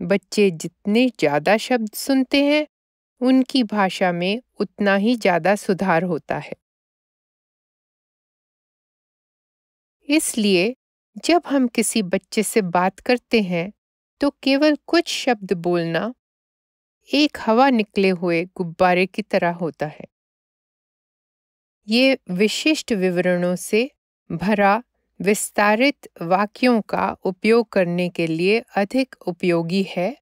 बच्चे जितने ज़्यादा शब्द सुनते हैं, उनकी भाषा में उतना ही ज़्यादा सुधार होता है। इसलिए जब हम किसी बच्चे से बात करते हैं तो केवल कुछ शब्द बोलना एक हवा निकले हुए गुब्बारे की तरह होता है। ये विशिष्ट विवरणों से भरा विस्तारित वाक्यों का उपयोग करने के लिए अधिक उपयोगी है,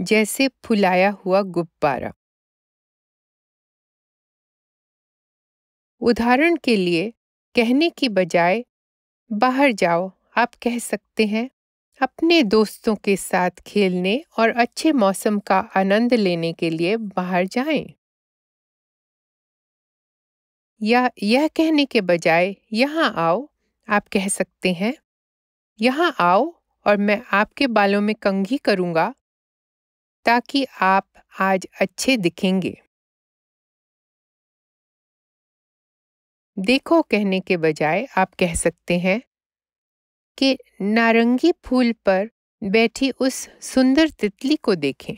जैसे फुलाया हुआ गुब्बारा उदाहरण के लिए, कहने की बजाय, बाहर जाओ, आप कह सकते हैं, अपने दोस्तों के साथ खेलने और अच्छे मौसम का आनंद लेने के लिए बाहर जाएँ। या यह कहने के बजाय, यहाँ आओ आप कह सकते हैं, यहाँ आओ और मैं आपके बालों में कंघी करूँगा, ताकि आप आज अच्छे दिखेंगे। देखो कहने के बजाय आप कह सकते हैं कि नारंगी फूल पर बैठी उस सुंदर तितली को देखें।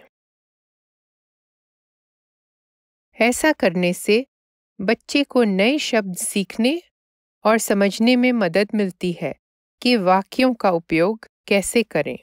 ऐसा करने से बच्चे को नए शब्द सीखने और समझने में मदद मिलती है कि वाक्यों का उपयोग कैसे करें।